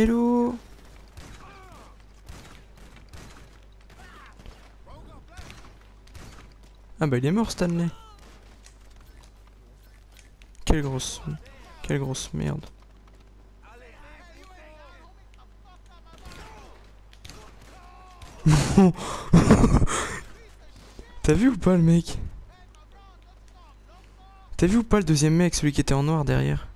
Hello Ah bah il est mort Stanley. Quelle grosse... Quelle grosse merde. T'as vu ou pas le mec? T'as vu ou pas le deuxième mec, celui qui était en noir derrière?